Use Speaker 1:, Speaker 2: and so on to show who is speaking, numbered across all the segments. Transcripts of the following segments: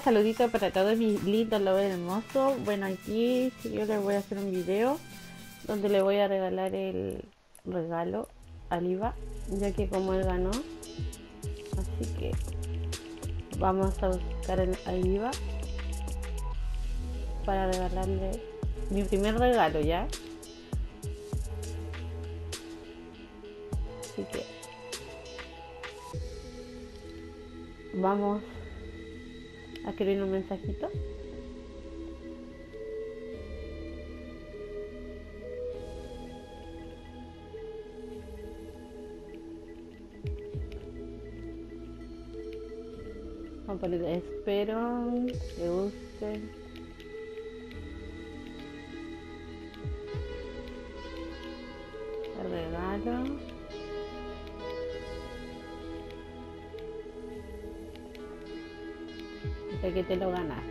Speaker 1: saludito para todos mis lindos lobos hermosos. Bueno, aquí yo les voy a hacer un video donde le voy a regalar el regalo al IVA, ya que como él ganó. Así que vamos a buscar al IVA para regalarle mi primer regalo ya. Así que vamos a escribir un mensajito. Espero que guste. Regalo. Dice que te lo ganaste.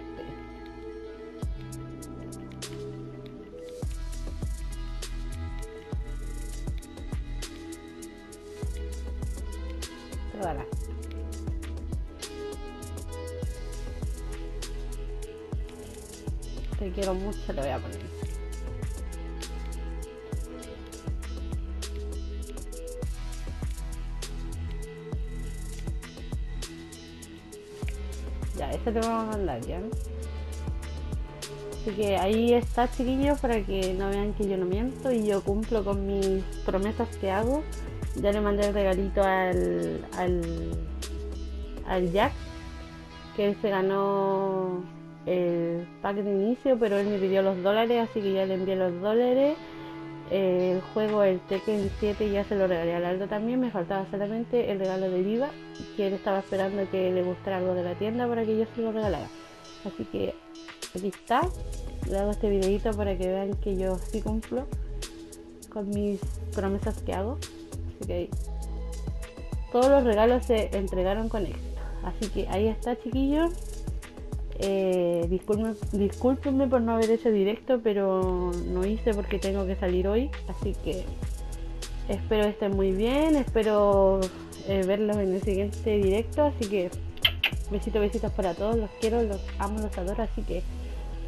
Speaker 1: Te lo. Te quiero mucho, le voy a poner. Ya, este te vamos a mandar ya. Así que ahí está, chiquillos, para que no vean que yo no miento y yo cumplo con mis promesas que hago. Ya le mandé el regalito al, al, al Jack, que se ganó el pack de inicio, pero él me pidió los dólares, así que ya le envié los dólares. El juego, el Tekken 7, ya se lo regalé al Aldo también. Me faltaba solamente el regalo de IVA, que él estaba esperando que le gustara algo de la tienda para que yo se lo regalara. Así que aquí está. Le hago este videito para que vean que yo sí cumplo con mis promesas que hago. Así que todos los regalos se entregaron con éxito. Así que ahí está, chiquillos. Eh, discúlpenme por no haber hecho directo, pero no hice porque tengo que salir hoy. Así que espero estén muy bien. Espero eh, verlos en el siguiente directo. Así que besitos, besitos para todos. Los quiero, los amo, los adoro. Así que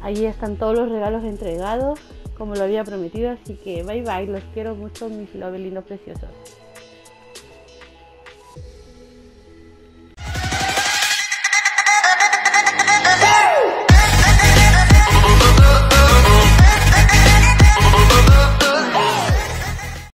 Speaker 1: ahí están todos los regalos entregados, como lo había prometido. Así que bye bye. Los quiero mucho, mis lindos preciosos.